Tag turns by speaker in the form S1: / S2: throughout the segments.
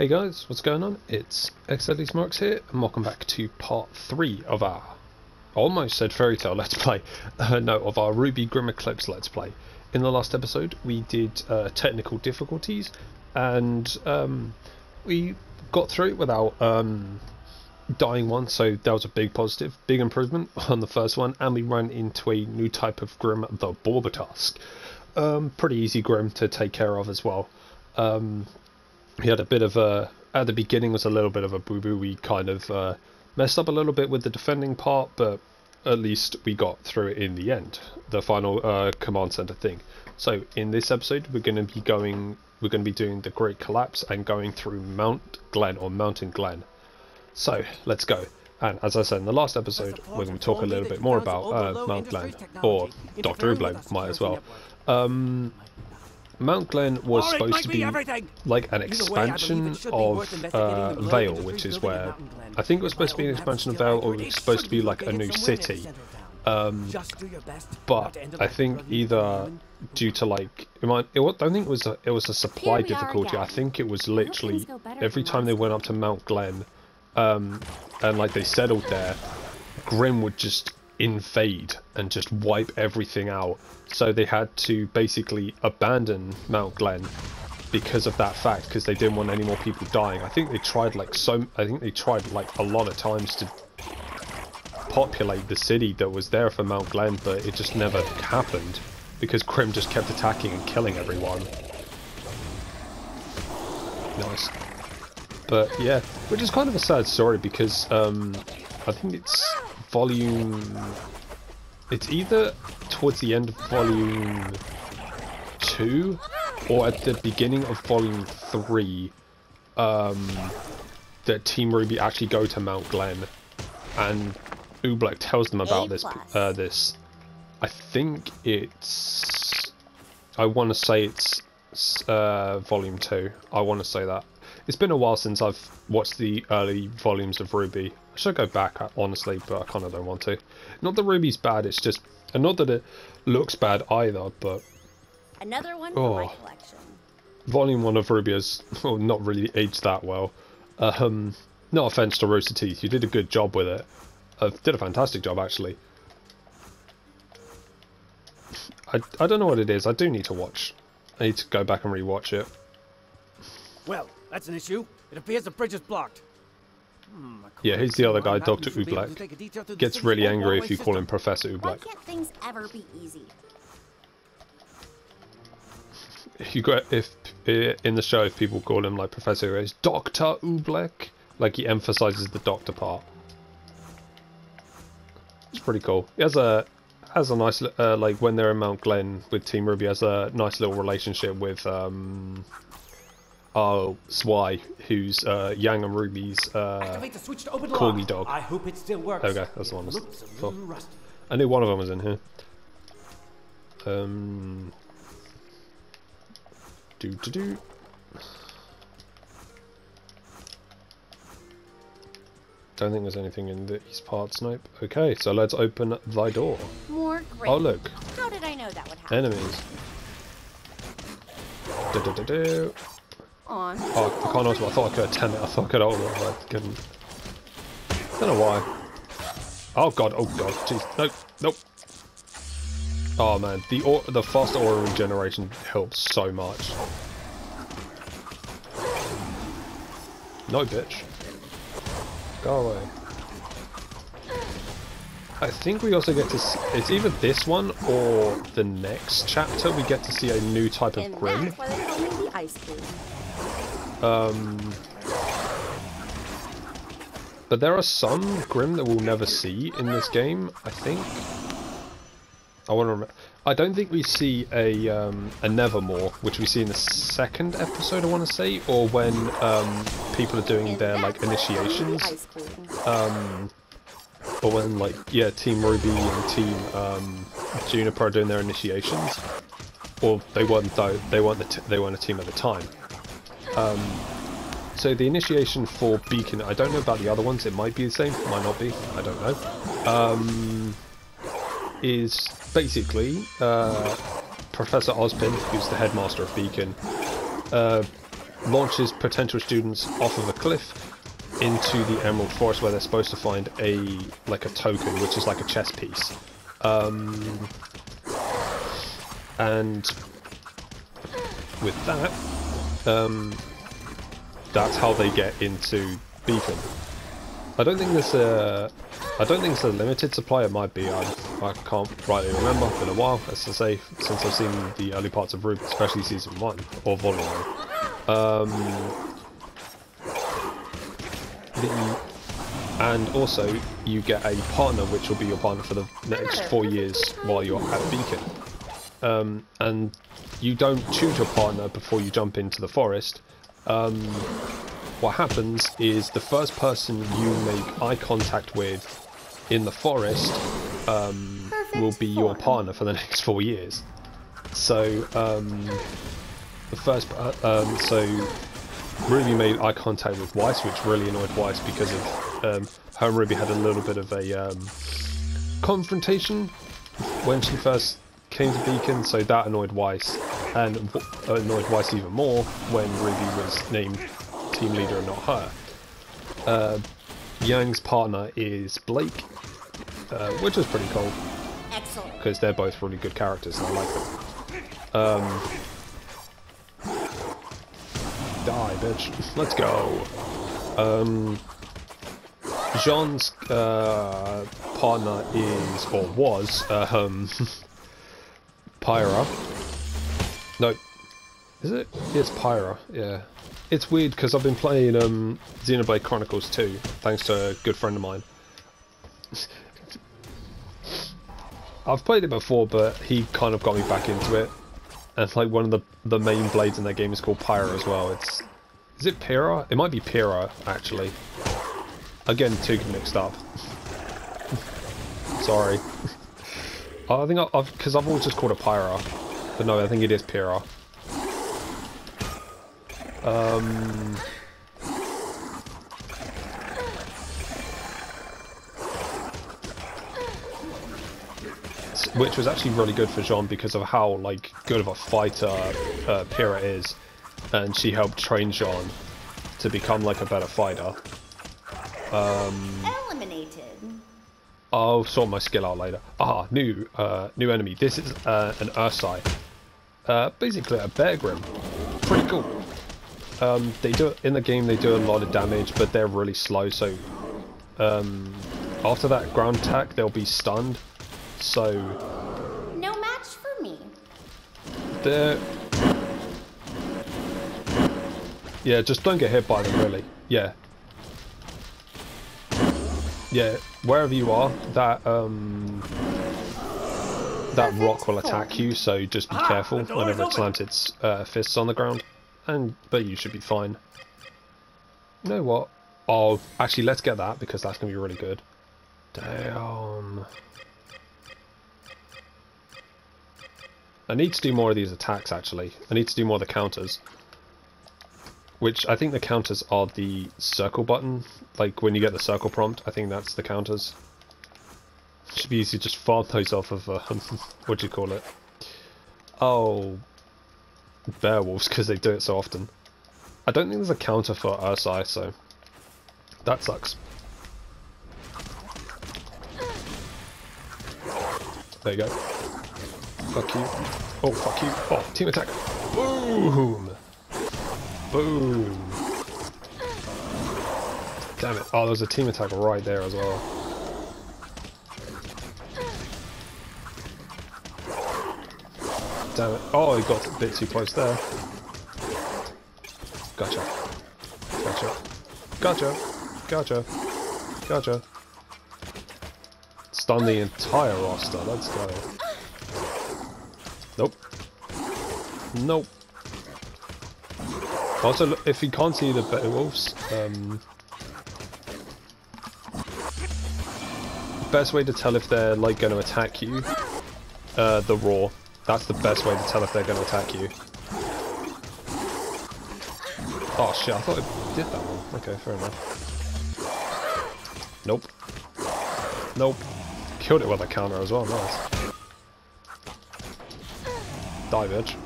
S1: Hey guys, what's going on? It's XLD Marks here, and welcome back to part 3 of our, almost said Fairy Tail Let's Play, uh, no, of our RWBY Grimm Eclipse Let's Play. In the last episode, we did uh, technical difficulties, and um, we got through it without um, dying one, so that was a big positive, big improvement on the first one, and we ran into a new type of Grimm, the Boarbatusk. Um, pretty easy Grimm to take care of as well. Um, he had a bit of a at the beginning was a little bit of a boo boo. We kind of uh, messed up a little bit with the defending part, but at least we got through it in the end. The final uh, command center thing. So in this episode, we're going to be going. We're going to be doing the Great Collapse and going through Mount Glenn or Mountain Glenn. So let's go. And as I said in the last episode, we're going to talk a little bit more about uh, Mount Glenn, or Dr. Oobleck might as well. Um, Mount Glenn was
S2: All right,
S1: supposed to
S2: be
S1: be
S2: everything.
S1: like an
S2: Either way,
S1: expansion
S2: it should be worth
S1: of uh, Vale, which is where I think it was supposed to be an expansion of Vale, or it was supposed to be
S2: be
S1: like a new
S2: at somewhere in the
S1: city.
S2: center of town.
S1: Um,
S2: Just do your best not
S1: but
S2: to end up
S1: I think either due to like it might, it, I don't think it was a, it was a supply
S3: Here we
S1: difficulty. I think it was literally
S3: things go better
S1: every time they went up to Mount Glenn, um, and like they settled there, Grimm would just invade and just wipe everything out. So they had to basically abandon Mount Glenn because of that fact because they didn't want any more people dying. I think they tried like so. I think they tried like a lot of times to populate the city that was there for Mount Glenn, but it just never happened because Grimm just kept attacking and killing everyone. Nice. But yeah, which is kind of a sad story because um, I think it's volume. It's either towards the end of volume two or at the beginning of volume three um, that Team Ruby actually go to Mount Glenn and Oobleck tells them about this uh, this. I think it's. I want to say it's uh, volume two. I want to say that. It's been a while since I've watched the early volumes of RWBY. I should go back, honestly, but I kind of don't want to. Not that RWBY's bad, it's just. And not that it looks bad either, but
S3: Another one for my
S1: Oh.
S3: collection.
S1: volume one of RWBY has well, not really aged that well. Um, no offense to Rooster Teeth, you did a good job with it. Uh, did a fantastic job actually. I, I don't know what it is. I do need to watch. I need to go back and rewatch it.
S2: Well, that's an issue. It appears the bridge is blocked. Hmm,
S1: Yeah, he's the other guy, Dr.
S2: you should be able to
S1: Oobleck.
S2: take a detour through the
S1: Gets really angry if you call him
S2: system.
S1: Professor
S3: Why can't things ever be easy?
S1: You got if uh, in the show if people call him like Professor is Doctor Oobleck, like he emphasizes the doctor part. It's pretty cool. He has a has a nice uh, like when they're in Mount Glenn with Team Ruby has a nice little relationship with um oh Zwei who's uh, Yang and Ruby's uh,
S2: Activate the switch to open
S1: Corgi dog.
S2: I hope it still works.
S1: Okay, that's the one I was
S2: looks a
S1: for.
S2: little rusty.
S1: I knew one of them was in here. Um. Do do do. Don't think there's anything in these parts, nope. Okay, so let's open thy door.
S3: More great.
S1: Oh look,
S3: How did I know that would happen?
S1: enemies. Do, do, do, do.
S3: On.
S1: Oh, I can't it. I thought I could attend it. I thought I could hold it, but I couldn't. Don't know why. Oh god, oh god, jeez, nope, nope. Oh man, the or the fast aura regeneration helps so much. No, bitch. Go away. I think we also get to see, it's either this one or the next chapter we get to see a new type of
S3: grimm. Queen.
S1: But there are some Grimm that we'll never see in this game, I think. I want to remember. I don't think we see a um, a Nevermore, which we see in the second episode, I want to say, or when um, people are doing their like initiations,
S3: Queen.
S1: or when like yeah, Team Ruby and Team um, JNPR are doing their initiations, or they weren't though. They weren't the they weren't a team at the time. So the initiation for Beacon, I don't know about the other ones, it might be the same, might not be, I don't know. Um, is basically uh, Professor Ozpin, who's the headmaster of Beacon, uh, launches potential students off of a cliff into the Emerald Forest where they're supposed to find a like a token, which is like a chess piece. Um, and with that, um, that's how they get into Beacon. I don't think there's a, I don't think it's a limited supply. It might be. I, I can't rightly remember. It's been a while, as I say, since I've seen the early parts of RWBY, especially season one or volume one. Um, the, and also you get a partner, which will be your partner for the next four years while you're at Beacon. Um, and you don't choose your partner before you jump into the forest. Um, what happens is the first person you make eye contact with in the forest um, will be your partner for the next four years. So um, the first, uh, um, so Ruby made eye contact with Weiss, which really annoyed Weiss because of um, her and Ruby had a little bit of a um, confrontation when she first to Beacon, so that annoyed Weiss, and annoyed Weiss even more when Ruby was named team leader and not her. Uh, Yang's partner is Blake, uh, which is pretty cool. Because they're both really good characters and I like them. Um, die, bitch. Let's go. Um, Jaune's uh, partner is, or was, uh, um, Pyrrha. No, is it? It's Pyrrha, yeah. It's weird because I've been playing um, Xenoblade Chronicles 2, thanks to a good friend of mine. I've played it before, but he kind of got me back into it. And it's like one of the the main blades in that game is called Pyra as well. It's is it Pyra? It might be Pyra actually. Again, two mixed up. Sorry. I think I've because I've always just called it Pyra, but no, I think it is Pyra. Um. Which was actually really good for Jaune because of how like good of a fighter uh, Pyrrha is, and she helped train Jaune to become like a better fighter. Um. I'll sort my skill out later. Ah, new uh, new enemy. This is uh, an Ursai. Uh, basically a Bear Grim. Pretty cool. Um, they do in the game. They do a lot of damage, but they're really slow. So um, after that ground attack, they'll be stunned. So
S3: No match for me.
S1: they're yeah. Just don't get hit by them, really. Yeah. Yeah, wherever you are, that um, that rock will attack you. So just be careful whenever it slams its uh, fists on the ground. And but you should be fine. You know what? Oh, actually, let's get that because that's gonna be really good. Damn. I need to do more of these attacks. Actually, I need to do more of the counters. Which I think the counters are the circle button. Like when you get the circle prompt, I think that's the counters. Should be easy to just fart those off of, uh, what do you call it? Oh, Beowolfs, because they do it so often. I don't think there's a counter for Ursai, so that sucks. There you go. Fuck you. Oh, fuck you. Oh, team attack. Boom! Boom! Damn it. Oh, there's a team attack right there as well. Damn it. Oh, he got a bit too close there. Gotcha. Gotcha. Gotcha. Gotcha. Gotcha. Stun the entire roster. Let's go. Nope. Nope. Also, if you can't see the Beowolfs, um, best way to tell if they're like going to attack you, uh, the roar. That's the best way to tell if they're going to attack you. Oh shit, I thought it did that one. Okay, fair enough. Nope. Nope. Killed it with a counter as well, nice. Die, bitch.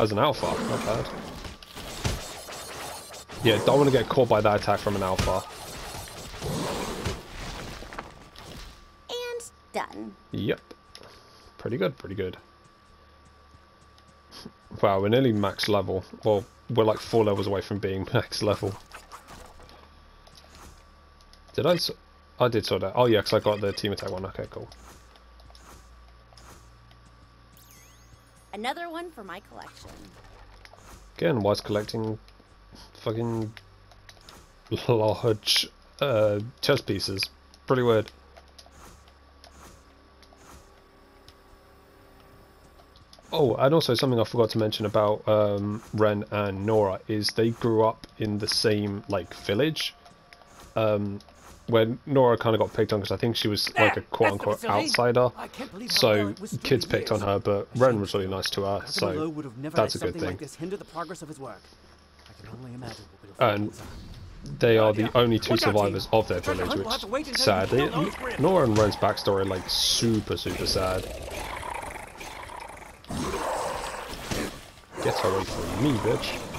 S1: Was an alpha, not bad. Yeah, don't want to get caught by that attack from an alpha.
S3: And done.
S1: Yep. Pretty good, pretty good. Wow, we're nearly max level. Well, we're like four levels away from being max level. Did I? I did sort that. Oh yeah, because I got the team attack one. Okay, cool.
S3: Another one for my collection.
S1: Again, Weiss collecting fucking large uh, chess pieces? Pretty weird. Oh, and also something I forgot to mention about um, Ren and Nora is they grew up in the same like village. Um, where Nora kind of got picked on because I think she was like a quote unquote outsider.
S2: I can't believe how well
S1: So kids picked on her, but Ren was really nice to her. So
S2: would have never
S1: that's a good thing.
S2: like this hinder the progress of his work. I can only imagine what would have
S1: And. They are the only two
S2: Look out, team.
S1: survivors of their village,
S2: hunt will have to wait
S1: which
S2: until
S1: sadly,
S2: you kill those grips.
S1: Nora and Ren's backstory like super super sad. Get away from me, bitch.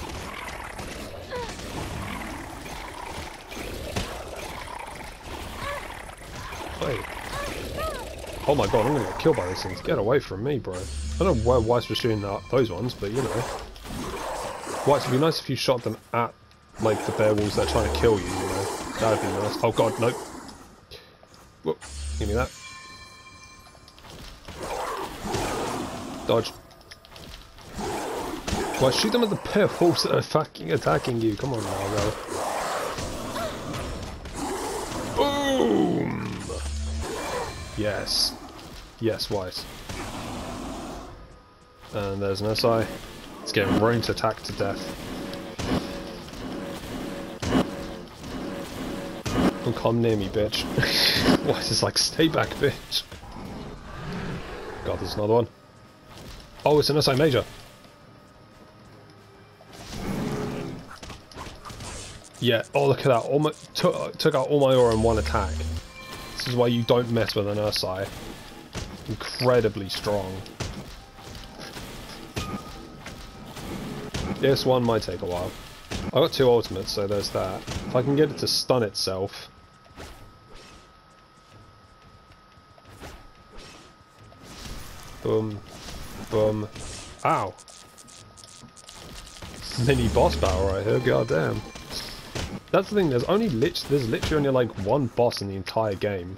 S1: Oh my god, I'm gonna get killed by these things. Get away from me, bro. I don't know why Weiss was shooting those ones, but you know. Weiss, it'd be nice if you shot them at, like, the bear wolves that are trying to kill you, you know. That'd be nice. Oh god, no. Whoop. Give me that. Dodge. Why shoot them at the bear wolves that are fucking attacking you? Come on now, bro. Yes. Yes, Weiss. And there's an SI. It's getting ranged attack to death. Don't come near me, bitch. Weiss is like, stay back, bitch. God, there's another one. Oh, it's an SI Major. Yeah, oh look at that. All my, took, took out all my aura in one attack. This is why you don't mess with an Ursai. Incredibly strong. This one might take a while. I got two ultimates, so there's that. If I can get it to stun itself. Boom. Boom. Ow. Mini boss battle right here, goddamn. That's the thing, there's only lit there's literally only like one boss in the entire game.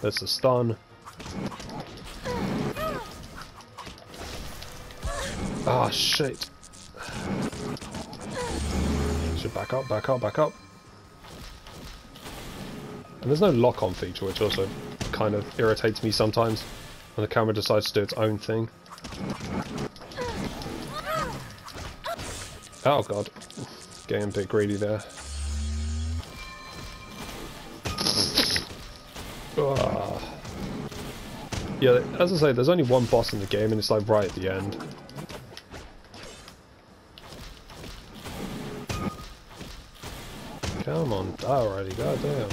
S1: There's a stun. Ah shit. Should back up, back up, back up. And there's no lock-on feature, which also kind of irritates me sometimes when the camera decides to do its own thing. Oh god. Getting a bit greedy there. Ah. Yeah, as I say, there's only one boss in the game and it's like right at the end. Come on, die already, goddamn.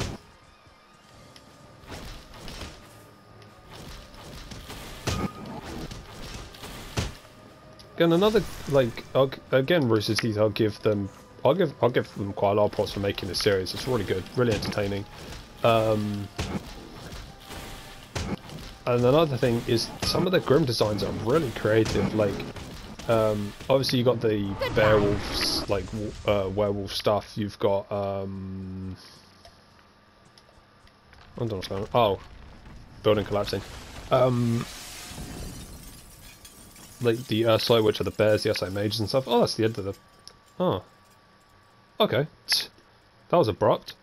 S1: Again, another like I'll, again, Rooster Teeth. I'll give them. I'll give. I'll give them quite a lot of props for making this series. It's really good, really entertaining. Um, and another thing is some of the grimm designs are really creative. Like, um, obviously you got the werewolves, like uh, werewolf stuff. You've got um, I don't know what's going on. Oh, building collapsing. Um, like the Ursula, which are the bears, the Ursula mages and stuff. Oh, that's the end of the. Oh. Okay. That was abrupt.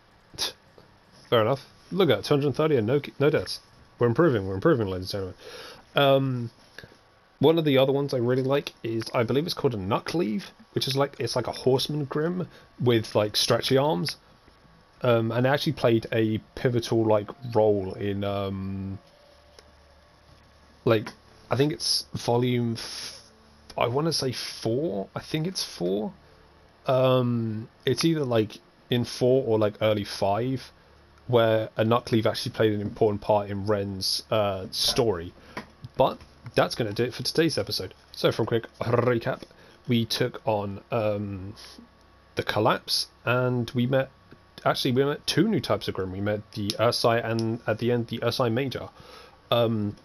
S1: Fair enough. Look at it, 230 and no no deaths. We're improving. We're improving, ladies and gentlemen. Um, one of the other ones I really like is I believe it's called a Nuckelavee, which is like it's like a horseman grimm with like stretchy arms. Um, and actually played a pivotal like role in um, like I think it's volume. F- I want to say four. I think it's four. Um, it's either like in four or like early five, where a Nuckelavee actually played an important part in Ren's uh, story. But that's going to do it for today's episode. So, from quick recap, we took on um, the Collapse, and we met. Actually, we met two new types of Grimm. We met the Ursai and at the end the Ursai Major. Um,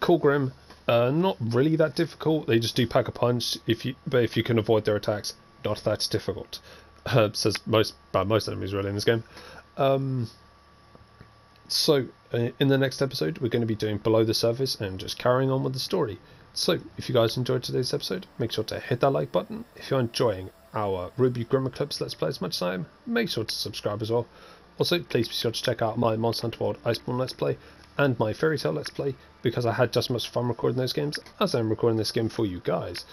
S1: cool Grimm, uh, not really that difficult. They just do pack a punch. If you, but if you can avoid their attacks, not that difficult. Uh, says most, but most enemies really in this game. Um, so uh, in the next episode, we're going to be doing below the surface and just carrying on with the story. So if you guys enjoyed today's episode, make sure to hit that like button. If you're enjoying our RWBY Grimm Eclipse Let's Play as much time, make sure to subscribe as well. Also, please be sure to check out my Monster Hunter World Iceborne Let's Play and my Fairy Tail Let's Play because I had just as much fun recording those games as I'm recording this game for you guys.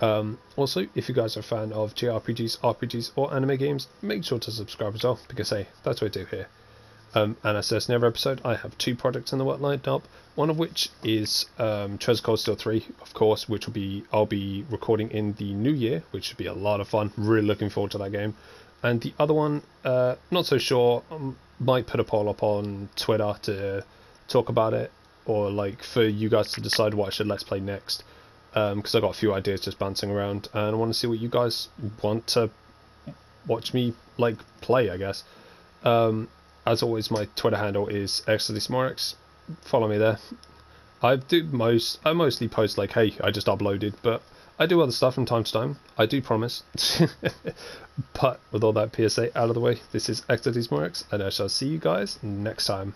S1: Um, also, if you guys are a fan of JRPGs, RPGs, or anime games, make sure to subscribe as well because hey, that's what I do here. Um, and as says in every episode, I have two projects in the work lined up. One of which is um, Treasure Steel 3, of course, which will be I'll be recording in the new year, which should be a lot of fun. Really looking forward to that game. And the other one, uh, not so sure. Um, might put a poll up on Twitter to talk about it, or like for you guys to decide what I should let's play next. Because I've got a few ideas just bouncing around, and I want to see what you guys want to watch me like play. I guess. Um, as always, my Twitter handle is xlsmorx. Follow me there. I do most. I mostly post like, "Hey, I just uploaded," but I do other stuff from time to time. I do promise. but with all that PSA out of the way, this is xlsmorx, and I shall see you guys next time.